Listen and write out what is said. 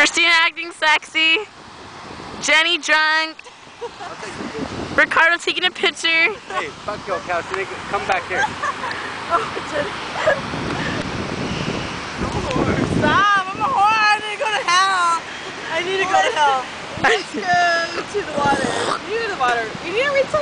Christina acting sexy. Jenny drunk. Ricardo taking a picture. Hey, fuck your couch. Come back here. Stop! I'm a whore. I need to go to hell. I need to go to hell. Let's go to the water. You need the water. You need to read something.